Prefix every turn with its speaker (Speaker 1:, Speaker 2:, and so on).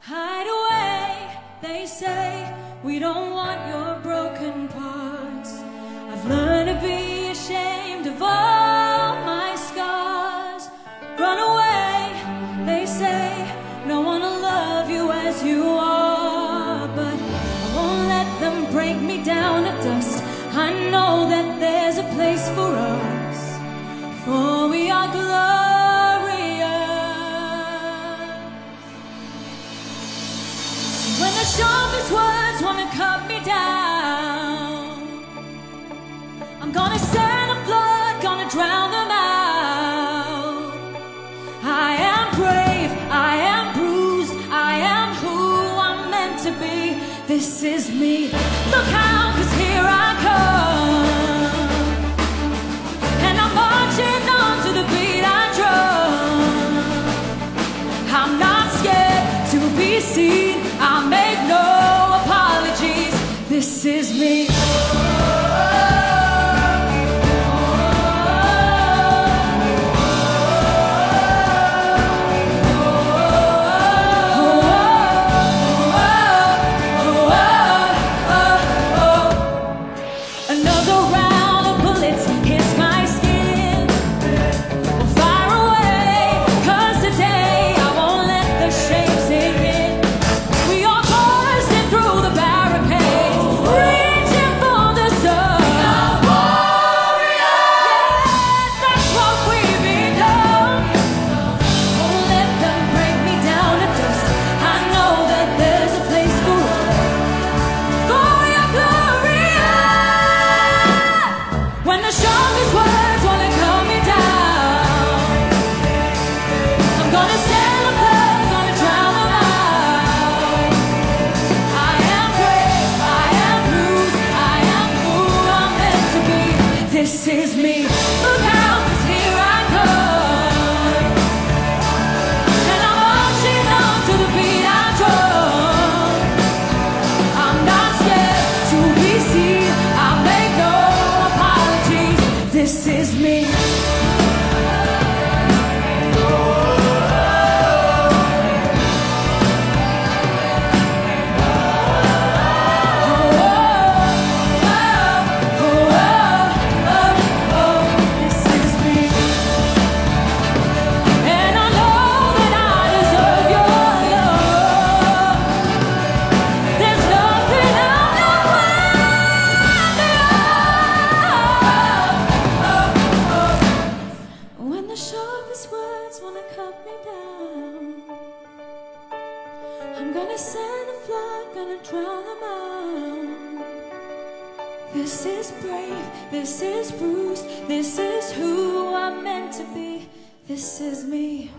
Speaker 1: Hide away, they say. We don't want your broken parts. I've learned to be ashamed of all my scars. Run away, they say. No one will love you as you are. But I won't let them break me down to dust. I know sharpest words wanna cut me down, I'm gonna send a flood, gonna drown them out. I am brave, I am bruised, I am who I'm meant to be. This is me. Look out, This is me. I'm gonna send a flood, gonna drown them out. This is brave, this is bruised, this is who I'm meant to be. This is me.